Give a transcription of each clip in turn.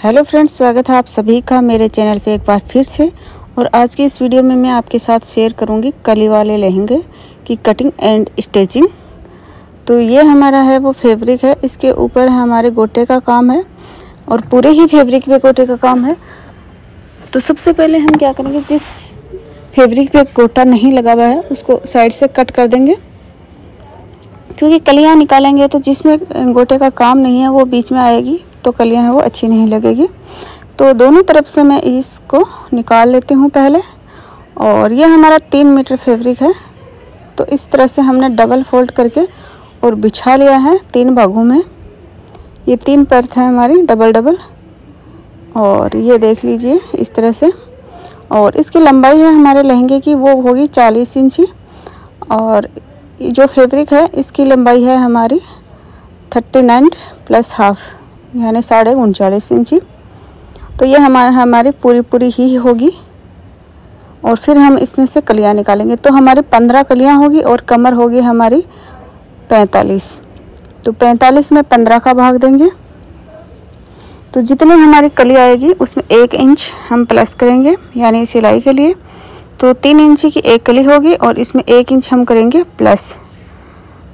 Hello friends, स्वागत है आप सभी का मेरे चैनल पे एक बार फिर से। और आज की इस वीडियो में मैं आपके साथ शेयर करूँगी कली वाले लहंगे की कटिंग एंड स्टिचिंग तो ये हमारा है, वो फैब्रिक है। इसके ऊपर हमारे गोटे का काम है और पूरे ही फैब्रिक पे गोटे का काम है। तो सबसे पहले हम क्या करेंगे, जिस फैब्रिक पे गोटा नहीं लगा हुआ है, उसको साइड से कट कर देंगे। क्योंकि कलियाँ निकालेंगे तो जिसमें गोटे का काम नहीं है, वो बीच में आएगी। तो कलियाँ हैं, वो अच्छी नहीं लगेगी। तो दोनों तरफ़ से मैं इसको निकाल लेती हूँ पहले। और ये हमारा तीन मीटर फैब्रिक है। तो इस तरह से हमने डबल फोल्ड करके और बिछा लिया है तीन भागों में। ये तीन पर्थ है हमारी डबल डबल और ये देख लीजिए इस तरह से। और इसकी लंबाई है हमारे लहंगे की, वो होगी चालीस इंची और जो फैब्रिक है, इसकी लंबाई है हमारी थर्टी नाइन प्लस हाफ़ यानी साढ़े उनचालीस इंची। तो ये हमारे, हमारी पूरी पूरी ही होगी। और फिर हम इसमें से कलियाँ निकालेंगे। तो हमारी पंद्रह कलियाँ होगी और कमर होगी हमारी पैंतालीस। तो पैंतालीस में पंद्रह का भाग देंगे। तो जितनी हमारी कली आएगी, उसमें एक इंच हम प्लस करेंगे, यानी सिलाई के लिए। तो तीन इंची की एक कली होगी और इसमें एक इंच हम करेंगे प्लस।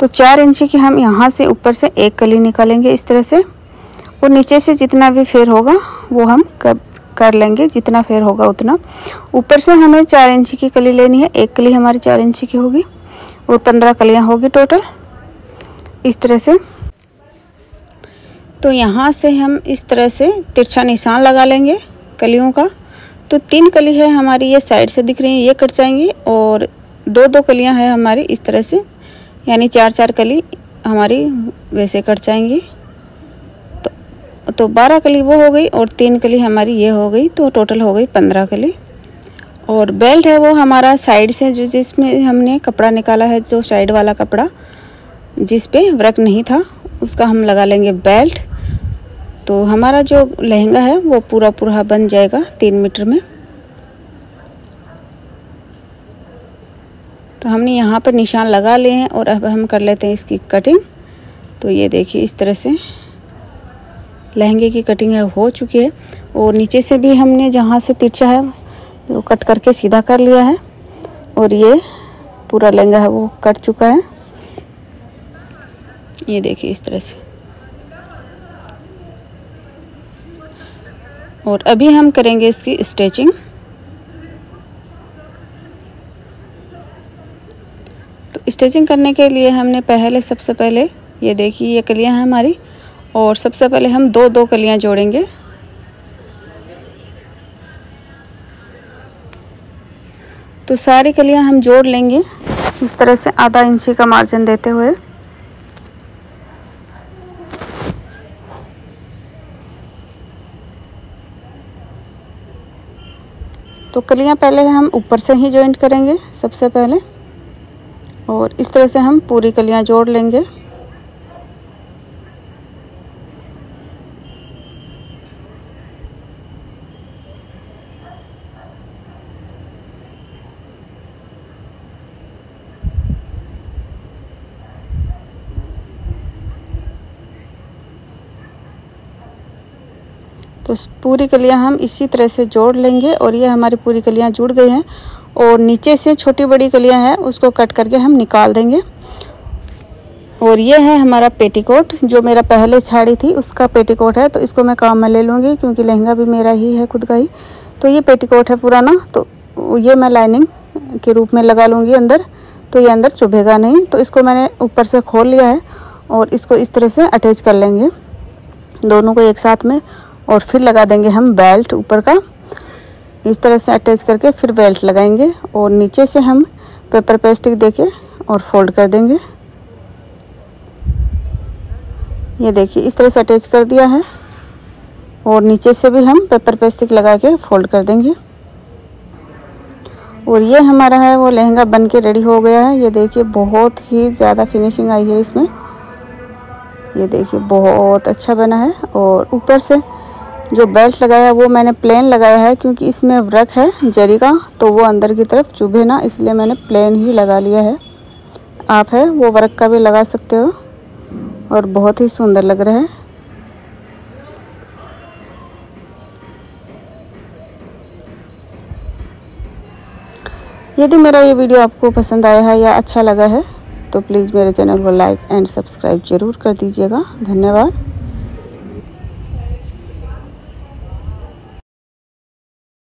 तो चार इंची की हम यहाँ से ऊपर से एक कली निकालेंगे इस तरह से। और नीचे से जितना भी फेर होगा, वो हम कर कर लेंगे, जितना फेर होगा उतना। ऊपर से हमें चार इंची की कली लेनी है, एक कली हमारी चार इंची की होगी, और पंद्रह कलियाँ होगी टोटल। इस तरह से। तो यहाँ से हम इस तरह से तिरछा निशान लगा लेंगे कलियों का। तो तीन कली है हमारी, ये साइड से दिख रही है, ये कट जाएँगी, और दो दो कलियाँ हैं हमारी इस तरह से। यानी चार चार कली हमारी वैसे कट जाएँगी। तो बारह कली वो हो गई और तीन कली हमारी ये हो गई तो टोटल हो गई पंद्रह कली। और बेल्ट है वो हमारा साइड से जो जिसमें हमने कपड़ा निकाला है, जो साइड वाला कपड़ा, जिस पे वर्क नहीं था, उसका हम लगा लेंगे बेल्ट तो हमारा जो लहंगा है, वो पूरा पूरा बन जाएगा तीन मीटर में। तो हमने यहाँ पर निशान लगा लिए हैं और अब हम कर लेते हैं इसकी कटिंग तो ये देखिए इस तरह से। लहंगे की कटिंग है, हो चुकी है। और नीचे से भी हमने जहाँ से तिरछा है, वो कट करके सीधा कर लिया है। और ये पूरा लहंगा है, वो कट चुका है। ये देखिए इस तरह से। और अभी हम करेंगे इसकी स्टिचिंग तो स्टिचिंग करने के लिए हमने पहले, सबसे पहले ये देखिए, ये कलियाँ हैं हमारी। और सबसे पहले हम दो दो कलियाँ जोड़ेंगे। तो सारी कलियाँ हम जोड़ लेंगे इस तरह से आधा इंची का मार्जिन देते हुए। तो कलियाँ पहले हम ऊपर से ही जॉइंट करेंगे सबसे पहले। और इस तरह से हम पूरी कलियाँ जोड़ लेंगे। तो पूरी कलियाँ हम इसी तरह से जोड़ लेंगे और ये हमारी पूरी कलियाँ जुड़ गई हैं और नीचे से छोटी बड़ी कलियाँ हैं, उसको कट करके हम निकाल देंगे। और ये है हमारा पेटीकोट, जो मेरा पहले साड़ी थी, उसका पेटीकोट है तो इसको मैं काम में ले लूँगी, क्योंकि लहंगा भी मेरा ही है, खुद का ही। तो ये पेटीकोट है पुराना तो ये मैं लाइनिंग के रूप में लगा लूँगी अंदर तो ये अंदर चुभेगा नहीं। तो इसको मैंने ऊपर से खोल लिया है और इसको इस तरह से अटैच कर लेंगे, दोनों को एक साथ में। और फिर लगा देंगे हम बेल्ट ऊपर का। इस तरह से अटैच करके फिर बेल्ट लगाएँगे और नीचे से हम पेपर पेस्टिक देके और फोल्ड कर देंगे। ये देखिए, इस तरह से अटैच कर दिया है। और नीचे से भी हम पेपर पेस्टिक लगा के फोल्ड कर देंगे। और ये हमारा है, वो लहंगा बन के रेडी हो गया है। ये देखिए, बहुत ही ज़्यादा फिनिशिंग आई है इसमें। ये देखिए, बहुत अच्छा बना है। और ऊपर से जो बेल्ट लगाया है वो मैंने प्लेन लगाया है क्योंकि इसमें व्रक है जरी का तो वो अंदर की तरफ़ चुभे ना, इसलिए मैंने प्लेन ही लगा लिया है। आप है, वो वर्क का भी लगा सकते हो और बहुत ही सुंदर लग रहा है। यदि मेरा ये वीडियो आपको पसंद आया है या अच्छा लगा है तो प्लीज़ मेरे चैनल को लाइक एंड सब्सक्राइब ज़रूर कर दीजिएगा। धन्यवाद।